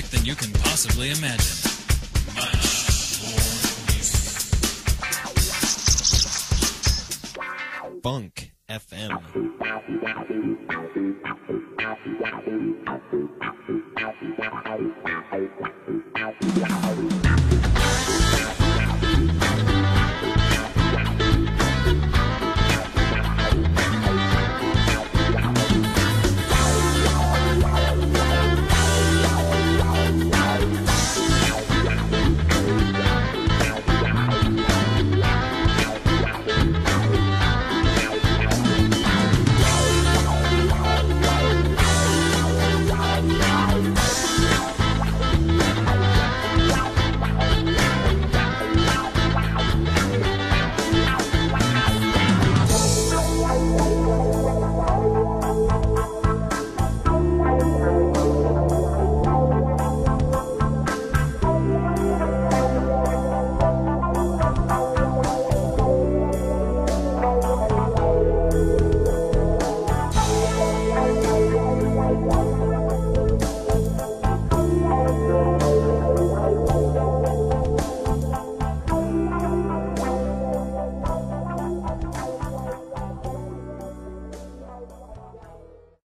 music than you can possibly imagine. Much more music. Funk FM.